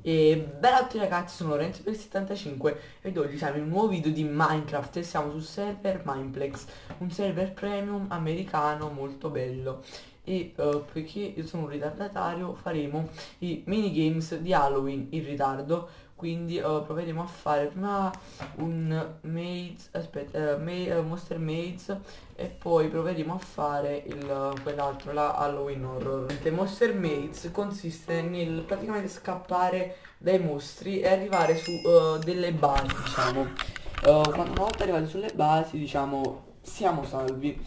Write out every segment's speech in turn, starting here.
E bella a tutti ragazzi, sono Lorenzo per 75 ed oggi siamo in un nuovo video di Minecraft e siamo sul server Mineplex, un server premium americano molto bello. E uh, poiché io sono un ritardatario faremo i minigames di Halloween in ritardo, quindi uh, proveremo a fare prima un maze, aspetta, uh, ma monster maze e poi proveremo a fare quell'altro, la Halloween Horror. Il monster maze consiste nel praticamente scappare dai mostri e arrivare su uh, delle basi, diciamo. Uh, quando una volta arrivati sulle basi, diciamo, siamo salvi.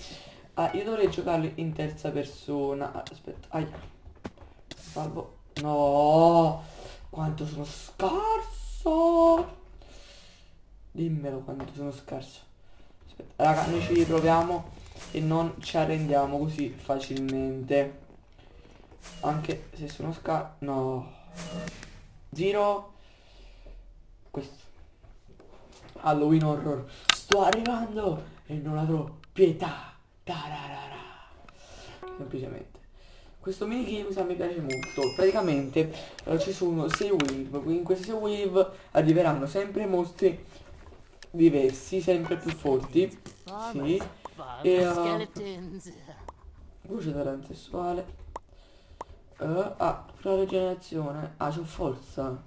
Ah, io dovrei giocarlo in terza persona. Aspetta, aia. Salvo. No! Quanto sono scarso! Dimmelo quanto sono scarso. Aspetta, raga, noi ci riproviamo e non ci arrendiamo così facilmente. Anche se sono scarso. No. Zero. Questo. Halloween horror. Sto arrivando e non avrò pietà. Tararara. Semplicemente questo minigame a me piace molto. Praticamente eh, ci sono 6 wave. In queste 6 wave arriveranno sempre mostri diversi sempre più forti. Sì. e uh, voce sessuale uh, ah la rigenerazione ah c'ho forza.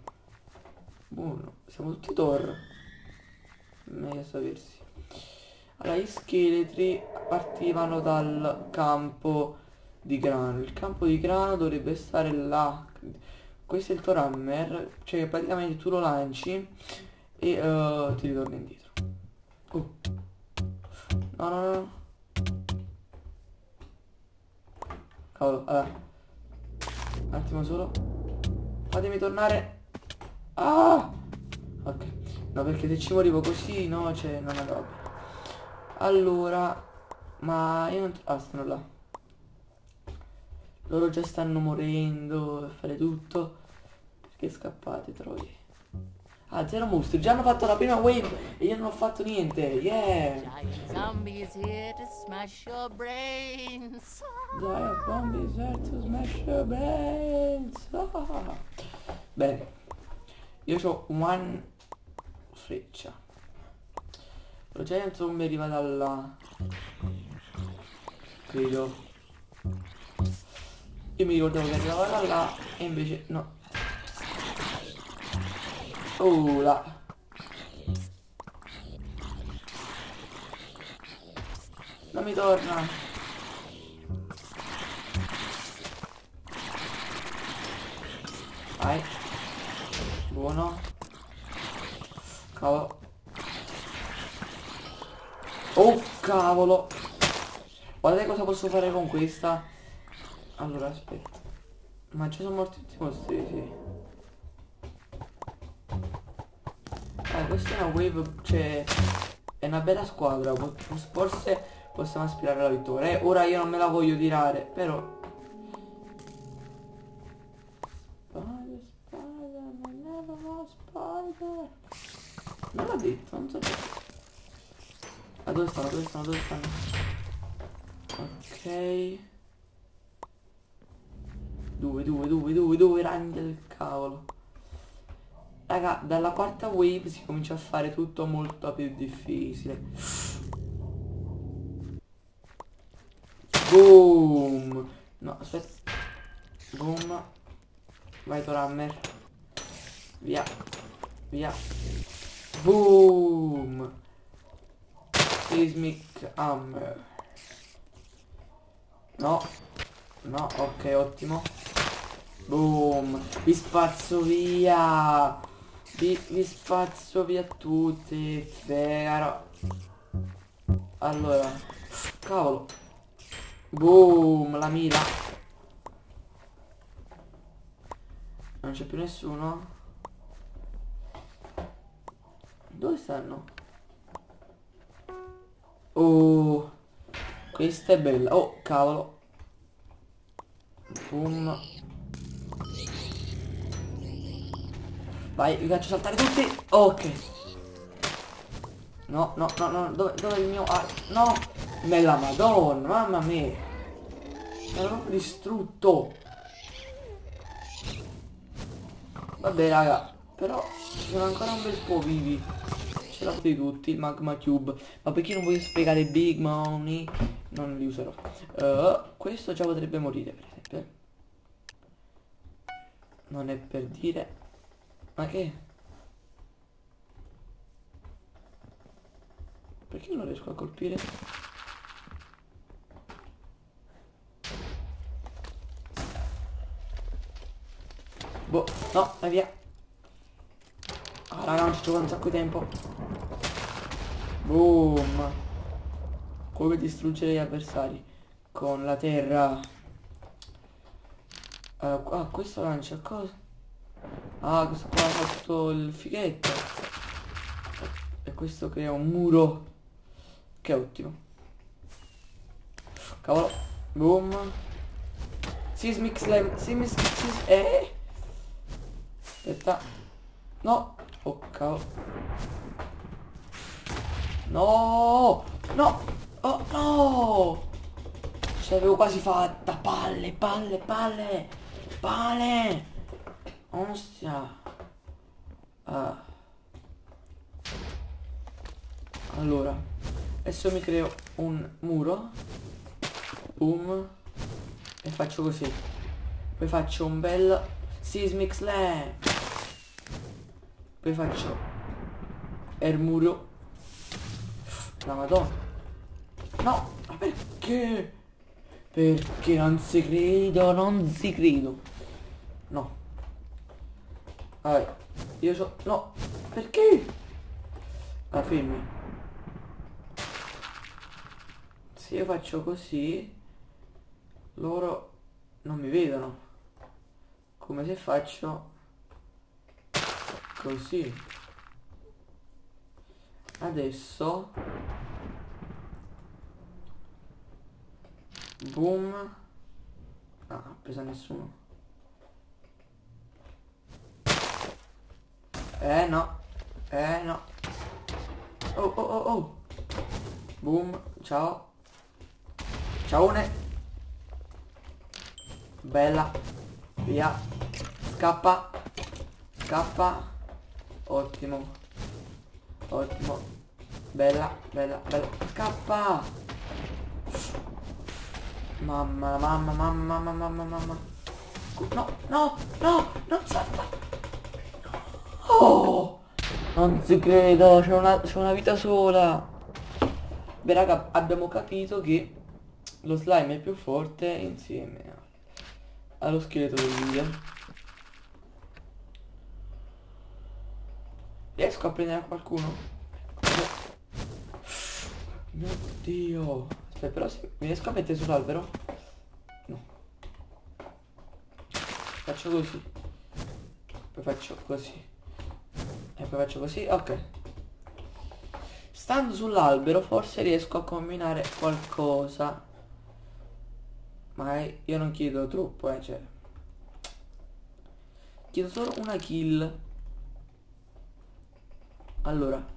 Buono. Siamo tutti Thor. Meglio sapersi. Allora gli scheletri partivano dal campo di grano. Il campo di grano dovrebbe stare là. Questo è il tuo rammer, cioè praticamente tu lo lanci e uh, ti ritorna indietro. Uh. No, no, no. Cavolo, allora. Un attimo solo. Fatemi tornare. Ah! Ok. No, perché se ci morivo così, no, cioè, non andava bene. Allora... Ma io non... Ah, stanno là loro già stanno morendo, fare tutto. Perché scappate, troie? Ah, zero mostri, già hanno fatto la prima wave e io non ho fatto niente, yeah! Giant zombies here to smash your brains. Giant zombies here to smash your brains. Bene, io ho one freccia. Lo giant zombie arriva dalla... Credo. Io mi ricordavo che arrivava da là e invece no. Oh là. Non mi torna. Vai. Buono. Cavolo. Oh cavolo. Guardate cosa posso fare con questa. Allora aspetta. Ma ci sono morti tutti i mostri, sì. Eh, questa è una wave, cioè... È una bella squadra, forse possiamo aspirare alla vittoria. Eh, ora io non me la voglio tirare, però... Spider, spider, ma never spider. Non l'ha detto, non so. Ma dove stanno, dove stanno, dove stanno? Ok. Due, due, due, due, due, ragni del cavolo. Raga, dalla quarta wave si comincia a fare tutto molto più difficile. Boom! No, aspetta. Boom. Vai Torammer. Via. Via. Boom! Seismic Hammer. No. No, ok, ottimo. Boom. Vi spazzo via. Vi, vi spazzo via tutti. Vero. Allora. Cavolo. Boom. La mira. Non c'è più nessuno. Dove stanno? Oh. Questa è bella. Oh, cavolo. Boom. Vai, vi faccio saltare tutti. Ok. No, no, no, no. Dove, dove il mio... Ah, no. Bella madonna, mamma mia. Mi hanno distrutto. Vabbè raga, però sono ancora un bel po' vivi. Ce l'ho di tutti, il magma cube. Ma perché non voglio spiegare Big Money? Non li userò. Uh, questo già potrebbe morire. Non è per dire. Ma che? Perché non riesco a colpire? Boh, no, vai via. Ah, raga, non ci gioco un sacco di tempo. Boom. Come distruggere gli avversari. Con la terra. Uh, ah, questo lancia cosa? Ah, questo qua ha fatto il fighetto. E questo crea un muro. Che è ottimo. Cavolo. Boom. Sismic slam. Sismic sismic. Eh. Aspetta. No. Oh cavolo. No. No. Oh no. Ce l'avevo quasi fatta. Palle, palle, palle. Palle. Ostia. Ah. Allora. Adesso mi creo un muro. Boom. E faccio così. Poi faccio un bel Sismic Slam. Poi faccio il muro. La madonna. No, ma perché? Perché non si credo, non si credo. No. Vabbè, io so... No, perché? Ah, fermi. Se io faccio così, loro non mi vedono. Come se faccio così adesso boom ah, preso nessuno eh no eh no oh oh oh oh boom ciao ciaone bella via scappa scappa Ottimo. Ottimo. Bella, bella, bella. Scappa! Mamma, mamma, mamma, mamma, mamma, mamma. No, no, no, non salta. Non ci credo, c'è una, una vita sola. Beh raga, abbiamo capito che lo slime è più forte insieme allo scheletro del video. Riesco a prendere qualcuno? Mio dio. Aspetta, però se mi riesco a mettere sull'albero? No. Faccio così. Poi faccio così. E poi faccio così. Ok. Stando sull'albero forse riesco a combinare qualcosa. Ma io non chiedo troppo, eh, cioè. Chiedo solo una kill. Allora.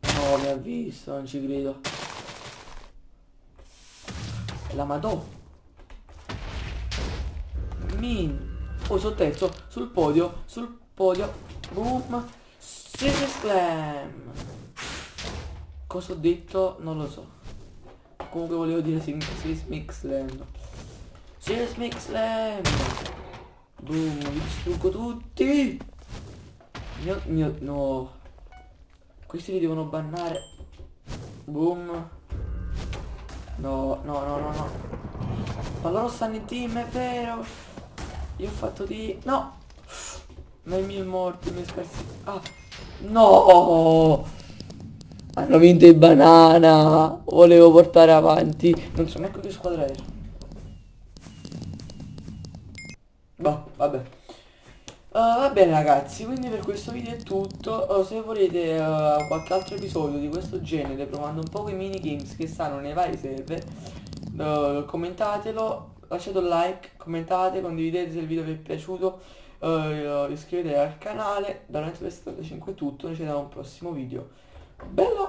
No, mi ha visto, non ci credo. La madò. Min. Oh, sul terzo, sul podio, sul podio. Boom. Scissor Slam. Cosa ho detto? Non lo so. Comunque volevo dire Sismic Slam. Mix Slam! Boom, vi distruggo tutti! Mio, mio, no. Questi li devono bannare. Boom. No, no, no, no, no. Ma loro stanno in team, è vero. Io ho fatto di... No! Ma i miei morti, i. Ah! No! Hanno vinto il banana! Volevo portare avanti. Non so neanche che squadra era. Boh, vabbè. Uh, va bene ragazzi, quindi per questo video è tutto. Uh, se volete uh, qualche altro episodio di questo genere, provando un po' quei minigames che stanno nei vari server, commentatelo, lasciate un like, commentate, condividete se il video vi è piaciuto, iscrivetevi al canale. Da Lorenzo 75 è tutto, noi ci vediamo un prossimo video. Bello!